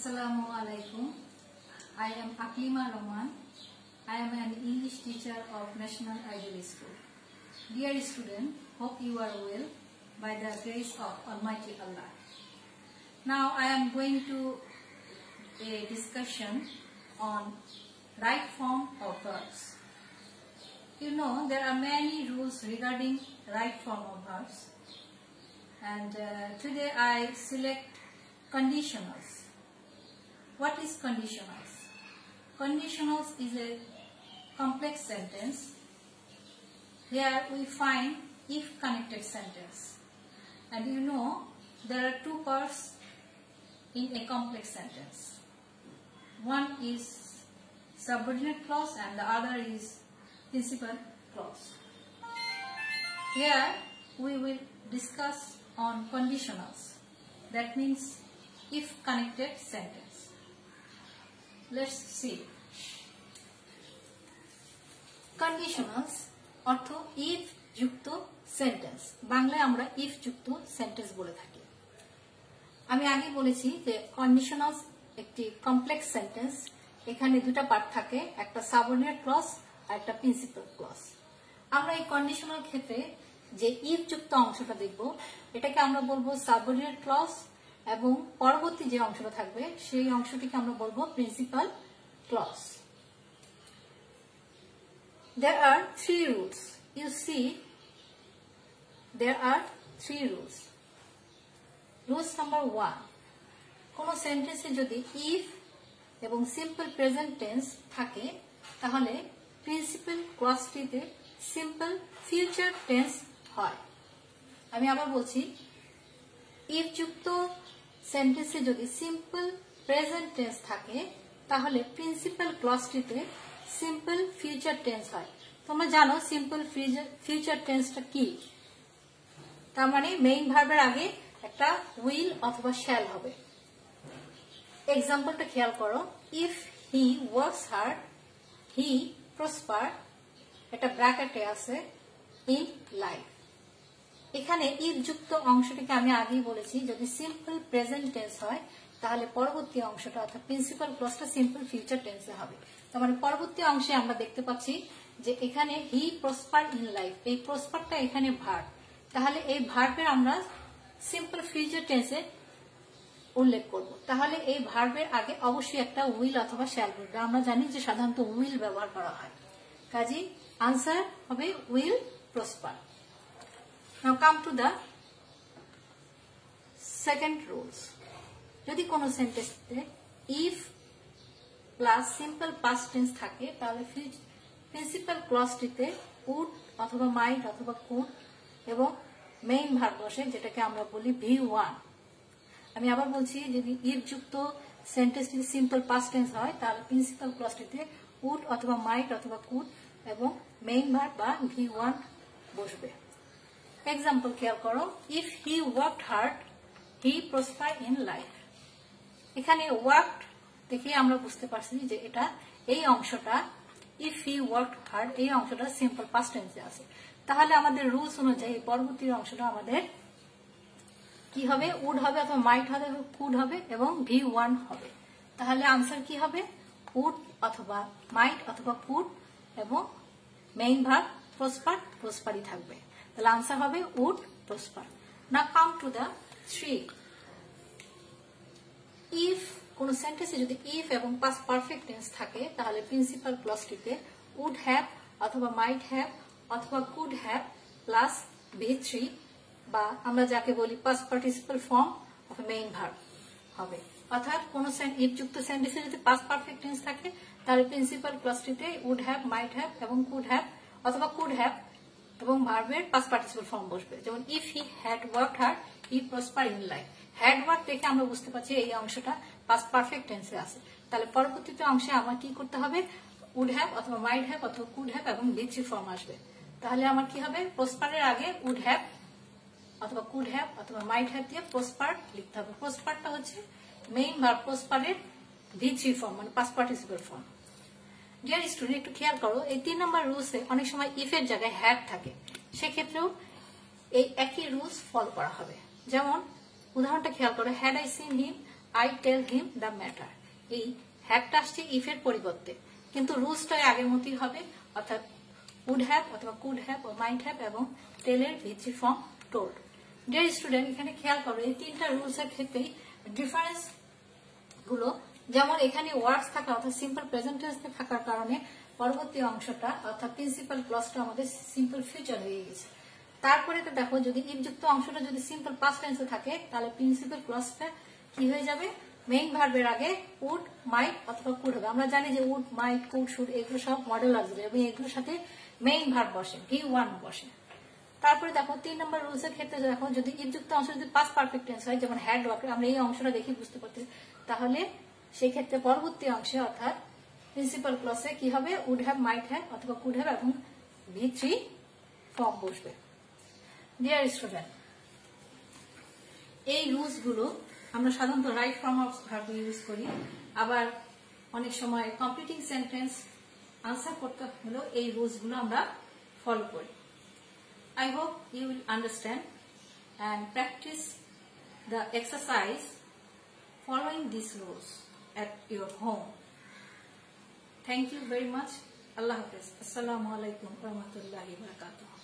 Assalamu alaikum. I am Aklima Rahman. I am an English teacher of National Ideal School. Dear student, hope you are well by the grace of Almighty Allah. Now I am going to a discussion on right form of verbs. You know there are many rules regarding right form of verbs and uh, today I select conditionals. What is conditionals? Conditionals is a complex sentence. Here we find if connected sentence. And you know there are two parts in a complex sentence. One is subordinate clause and the other is principal clause. Here we will discuss on conditionals. That means if connected sentence. Let's see. Conditionals অর্থ if যুক্ত sentence বাংলায় আমরা if যুক্ত sentence বলে থাকি। আমি আগে বলেছি যে কন্ডিশনালস একটি কমপ্লেক্স সেন্টেন্স এখানে দুটা পার্ট থাকে, একটা সাবঅর্ডিনেট ক্লস আর একটা প্রিন্সিপাল ক্লস আমরা এই কন্ডিশনাল ক্ষেত্রে যে ইফ যুক্ত অংশটা দেখব, এটাকে আমরা বলব সাবঅর্ডিনেট ক্লস এবং পরবর্তী যে অংশটা থাকবে সেই অংশটিকে আমরা বলব principal clause There are three rules. You see, there are three rules. Rules number one. কোন সেন্টেন্সে যদি ইফ এবং সিম্পল প্রেজেন্ট টেন্স থাকে তাহলে প্রিন্সিপাল ক্লসটিতে সিম্পল ফিউচার টেন্স হয় আমি আবার বলছি ইফ যুক্ত সেন্টেন্সে যদি সিম্পল প্রেজেন্ট টেন্স থাকে, তাহলে প্রিন্সিপাল ক্লসটিতে সিম্পল ফিউচার টেন্স হয়। তোমরা জানো সিম্পল ফিউচার টেন্সটা কি? তার মানে মেইন ভার্বের আগে একটা উইল অথবা শ্যাল হবে। এক্সাম্পলটা খেয়াল করো। If he works hard he prosper এটা ব্র্যাকেটে আছে ইন লাইফ এখানে ইফ যুক্ত অংশটিকে আমি আগেই বলেছি, যদি সিম্পল প্রেজেন্ট টেন্স হয়, তাহলে পরবর্তী অংশটা অর্থাৎ প্রিন্সিপাল ক্লসটা সিম্পল ফিউচার টেন্সে হবে। তার মানে পরবর্তী অংশে আমরা দেখতে পাচ্ছি যে এখানে হি প্রসপার ইন লাইফ এই প্রসপারটা এখানে ভার্ব তাহলে এই ভার্বের আমরা সিম্পল ফিউচার টেন্সে উল্লেখ করব। তাহলে এই ভার্বের আগে অবশ্যই একটা উইল অথবা শ্যাল বলবে। আমরা জানি যে সাধারণত উইল ব্যবহার করা হয়। কাজী আনসার হবে will prosper Now come to the second rules. যদি কোনো সেন্টেন্সে if plus simple past tense থাকে, তাহলে প্রিন্সিপাল ক্লসটিতে উড অথবা মাইট অথবা কুড এবং মেইন ভার বসে, যেটাকে আমরা বলি ভি ওয়ান আমি আবার বলছি, যদি ইফ যুক্ত সেন্টেন্স যদি সিম্পল পাস্ট টেন্স হয়, তাহলে প্রিন্সিপাল ক্লসটিতে উড অথবা মাইট অথবা কুড এবং মেইন ভার বা ভি ওয়ান বসবে এক্সাম্পল খেয়াল করো if he work hard he prosper in life এখানে ওয়ার্ক দেখে আমরা বুঝতে পারছি যে এটা এই অংশটা ইফ হি ওয়ার্ক হার্ড এই অংশটা সিম্পল পাস্ট টেন্সে আছে। তাহলে আমাদের রুলস অনুযায়ী পরবর্তী অংশটা আমাদের কি হবে? উড হবে অথবা মাইট হবে কুড হবে এবং ভি ওয়ান হবে। তাহলে আনসার কি হবে? উড অথবা মাইট অথবা কুড এবং মেইন ভাগ প্রসপার প্রসপারই থাকবে। তাহলে আনসার হবে would prosper. Now come to the three if কোন সেন্টেন্সে যদি ইফ এবং পাস পারফেক্ট টেন্স থাকে, তাহলে প্রিন্সিপাল ক্লসটিতে উড হ্যাভ অথবা মাইট হ্যাভ অথবা could have plus V three বা আমরা যাকে বলি past participle form of main verb হবে। অর্থাৎ কোন ইফ যুক্ত সেন্টেন্সে যদি পাস পারফেক্ট টেন্স থাকে, তাহলে প্রিন্সিপাল ক্লসটিতে উড হ্যাভ মাইট হ্যাভ এবং কুড হ্যাভ অথবা কুড হ্যাভ এবং ভার্বের পাস পার্টিসিপাল ফর্ম বসবে। যেমন if he had work hard he prosper in life had work দেখে আমরা বুঝতে পারছি এই অংশটা পাস পারফেক্ট টেন্সে আছে। তাহলে পরবর্তীতে অংশে আমার কি করতে হবে? উড হ্যাভ অথবা মাইড হ্যাভ অথবা কুড হ্যাভ এবং ভিথ্রি ফর্ম আসবে। তাহলে আমার কি হবে? প্রসপারের আগে উড হ্যাভ অথবা কুড হ্যাভ অথবা মাইড হ্যাভ দিয়ে প্রসপার লিখতে হবে। প্রসপারটা হচ্ছে মেইন ভার প্রসপারের ভিথ্রি ফর্ম মানে past participle form dear student একটু খেয়াল করো, এই তিন নম্বর রুলসে অনেক সময় ইফের জায়গায় হ্যাড থাকে। সেক্ষেত্রেও এই একই রুলস ফলো করা হবে। যেমন, উদাহরণটা খেয়াল করো had I seen him I tell him the matter এই হ্যাভটা আসছে ইফের পরিবর্তে। কিন্তু রুলসটা আগের মতোই হবে, অর্থাৎ উড হ্যাভ অথবা কুড হ্যাভ ও মাইন্ড হ্যাভ এবং টেলের ভিত্তি ফর্ম টোল্ড ডিয়ার স্টুডেন্ট এখানে খেয়াল করো, এই তিনটা রুলস এর ক্ষেত্রেই ডিফারেন্সগুলো যেমন এখানে ওয়ার্ডস থাকা অর্থাৎ সিম্পল প্রেজেন্টেন্স থাকার কারণে পরবর্তী অংশটা অর্থাৎ প্রিন্সিপাল ক্লসটা আমাদের সিম্পল ফিউচার হয়ে গেছে। তারপরে তো দেখো, যদি ইফযুক্ত অংশটা যদি সিম্পল পাস্ট টেন্সে থাকে, তাহলে প্রিন্সিপাল ক্লসটা কি হয়ে যাবে? মেইন ভার্বের আগে উড মাইট অথবা কুড হবে। আমরা জানি যে উড মাইট কুড শুড এগুলো সব মডেল আসবে এবং এগুলোর সাথে মেইন ভার্ব বসে ভি ওয়ান বসে। তারপরে দেখো, তিন নম্বর রুলস এর ক্ষেত্রে দেখো, যদি ইফযুক্ত অংশ যদি পাস পারফেক্ট টেন্স হয়, যেমন হ্যাড ওয়ার্ক আমরা এই অংশটা দেখি বুঝতে পারছি তাহলে সেই ক্ষেত্রে পরবর্তী অংশে অর্থাৎ প্রিন্সিপাল ক্লসে কি হবে? উড হ্যাভ মাইট হ্যাভ অথবা কুড হ্যাভ এবং ভি থ্রি ফর্ম বসবে। ডিয়ার স্টুডেন্ট এই রুলসগুলো আমরা সাধারণত right form of verb use করি। আবার অনেক সময় কমপ্লিটিং সেন্টেন্স আনসার করতে হলেও এই রুলসগুলো আমরা ফলো করি। I hope you will understand and practice the exercise following these rules at your home. Thank you very much. Allah Hafiz. Assalamu alaikum wa rahmatullahi wa barakatuh.